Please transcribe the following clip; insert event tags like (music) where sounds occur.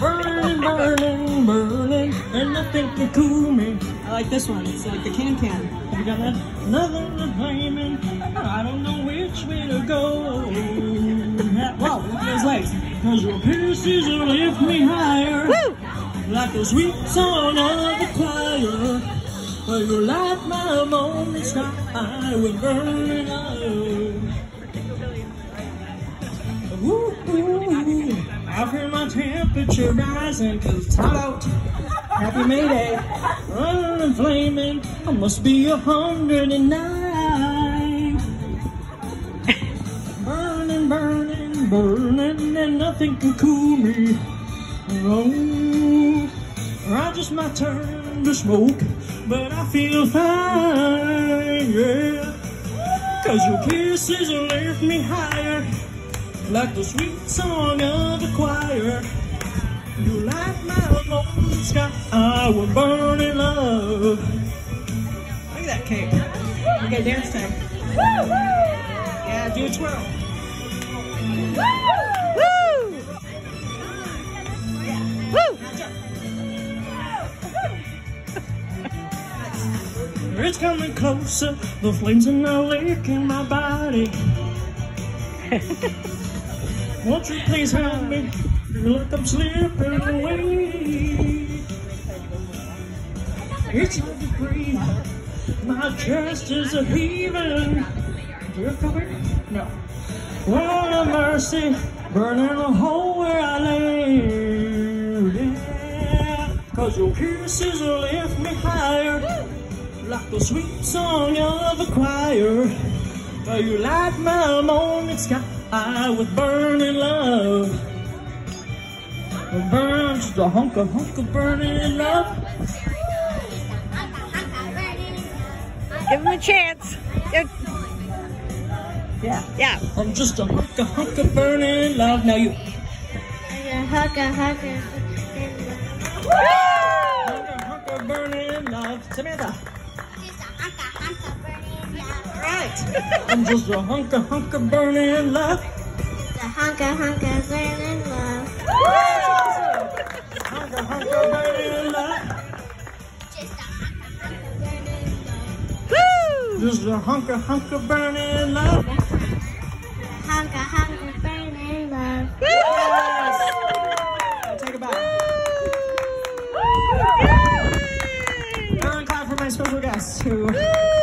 Burning, burning, burning, and nothing can cool me. I like this one. It's like the can can. You got that? Nothing to blame. I don't know which way to go. Whoa, look at those legs. Cause your kisses will lift me higher. Like the sweet song of the choir. You light my morning sky with burning love. I feel my temperature rising cause it's hot out. Happy May Day. Running and flaming, I must be a hundred and nine. burning, burning, burning, and nothing can cool me. Oh, I just might turn to smoke, but I feel fine, yeah. Cause your kisses lift me higher, like the sweet song of the choir. You light my lonely sky with burning love. Look at that cake. Okay, dance time. Yeah, do a twirl. Woo! It's coming closer, the flames are now licking my body. (laughs) Won't you please help me? Like I'm slipping away. It's hard to breathe. My chest is a heaving. Do you me? No. Lord of mercy, burning a hole where I lay. Cause your kisses lift me higher. Like the sweet song of a choir. Well, you light my morning sky with burning love. It burns the hunk of hunk of burning love. Give him a chance. Give- Yeah. Yeah. I'm just a hunk of hunk of burning love. Now you. Hugga, hugga. Hunk of hunk of burning love. Samantha. Right. I'm just a hunk of hunk of burning love. The hunka hunka burning love. Hunk of hunk of burning love. Woo! Just a hunk of hunk of burning love. Hunka hunka our special guests who.